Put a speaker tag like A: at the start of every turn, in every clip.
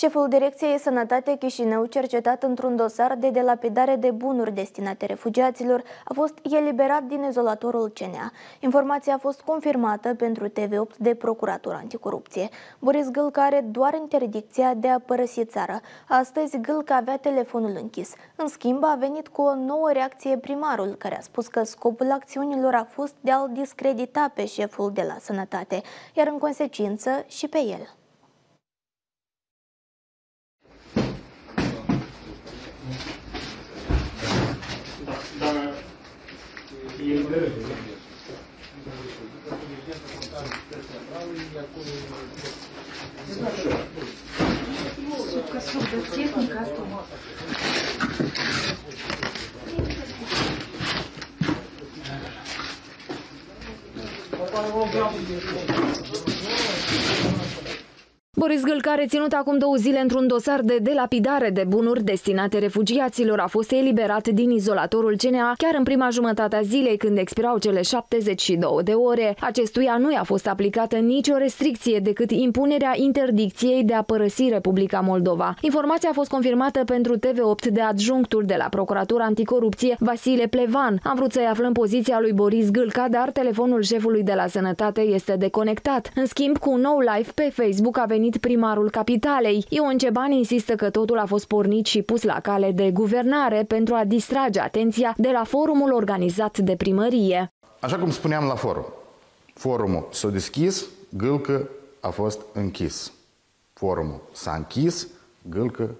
A: Șeful Direcției Sănătate Chișinău, cercetat într-un dosar de delapidare de bunuri destinate refugiaților, a fost eliberat din izolatorul CNA. Informația a fost confirmată pentru TV8 de Procuratura Anticorupție. Boris Gâlca are doar interdicția de a părăsi țara. Astăzi Gâlca avea telefonul închis. În schimb, a venit cu o nouă reacție primarul, care a spus că scopul acțiunilor a fost de a-l discredita pe șeful de la Sănătate, iar în consecință și pe el.
B: Сука, сука, техника автомат.
C: Попал в Boris Gâlca, reținut acum două zile într-un dosar de delapidare de bunuri destinate refugiaților, a fost eliberat din izolatorul CNA chiar în prima jumătate a zilei când expirau cele 72 de ore. Acestuia nu i-a fost aplicată nicio restricție decât impunerea interdicției de a părăsi Republica Moldova. Informația a fost confirmată pentru TV8 de adjunctul de la Procuratura Anticorupție, Vasile Plevan. Am vrut să-i aflăm poziția lui Boris Gâlca, dar telefonul șefului de la Sănătate este deconectat. În schimb, cu un nou live pe Facebook a venit venit primarul capitalei. Ion Ceban insistă că totul a fost pornit și pus la cale de guvernare pentru a distrage atenția de la forumul organizat de primărie.
D: Așa cum spuneam la forum, forumul s-a deschis, Gâlcă a fost închis. Forumul s-a închis, Gâlcă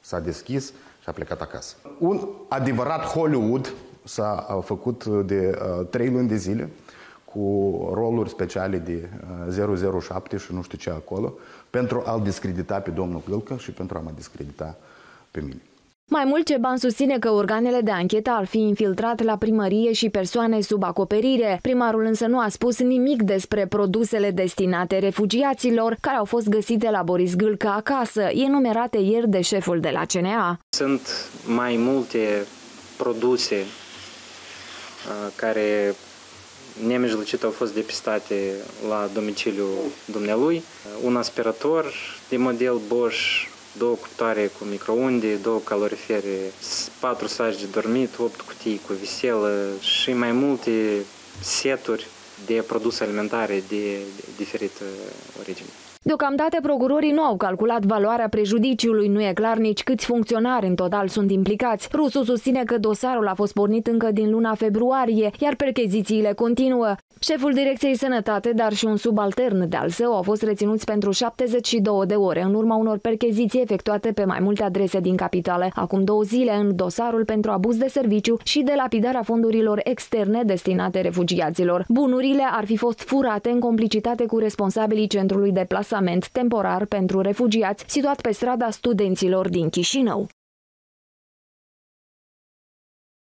D: s-a deschis și a plecat acasă. Un adevărat Hollywood s-a făcut de uh, trei luni de zile cu roluri speciale de 007 uh, și nu știu ce acolo, pentru a-l discredita pe domnul Gâlcă și pentru a mă discredita pe mine.
C: Mai mult, Ceban susține că organele de anchetă ar fi infiltrat la primărie și persoane sub acoperire. Primarul însă nu a spus nimic despre produsele destinate refugiaților care au fost găsite la Boris Gâlcă acasă, enumerate ieri de șeful de la CNA.
E: Sunt mai multe produse uh, care nemijlocit au fost depistate la domiciliul dumnealui. Un aspirator de model Bosch, două cuptoare cu microunde, două calorifere, patru saci de dormit, opt cutii cu viselă și mai multe seturi de produse alimentare de diferită origine.
C: Deocamdată procurorii nu au calculat valoarea prejudiciului, nu e clar nici câți funcționari în total sunt implicați. Rusu susține că dosarul a fost pornit încă din luna februarie, iar perchezițiile continuă. Șeful Direcției Sănătate, dar și un subaltern de al său au fost reținuți pentru 72 de ore în urma unor percheziții efectuate pe mai multe adrese din capitală, acum două zile în dosarul pentru abuz de serviciu și de lapidarea fondurilor externe destinate refugiaților. Bunurile ar fi fost furate în complicitate cu responsabilii centrului de plasament temporar pentru refugiați situat pe strada studenților din Chișinău.